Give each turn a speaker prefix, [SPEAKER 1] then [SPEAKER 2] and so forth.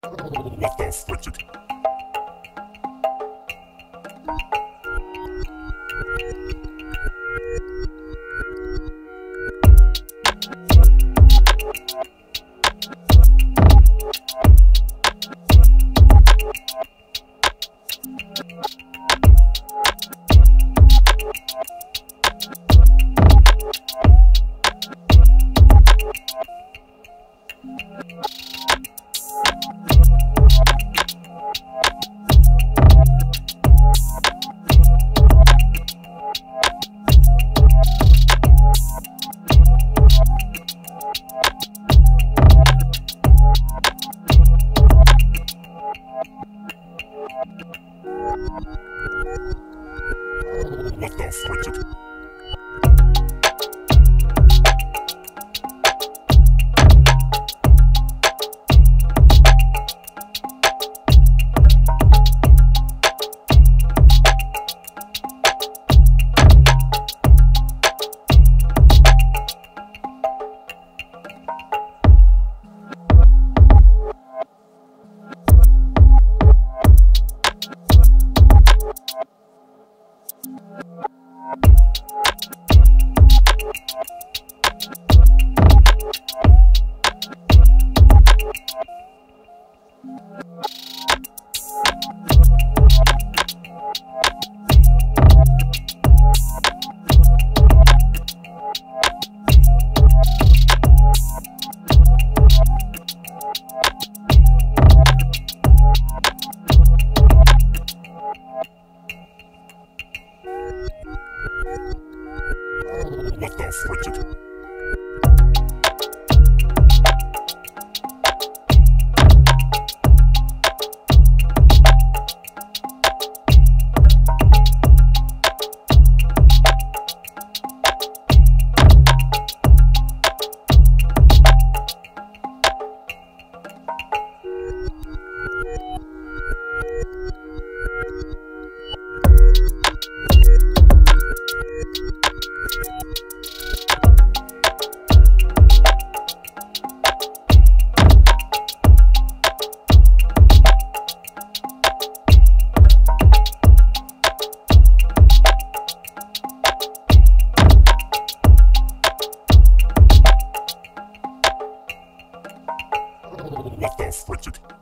[SPEAKER 1] What the frick? What the frick? What the frick? What the frick?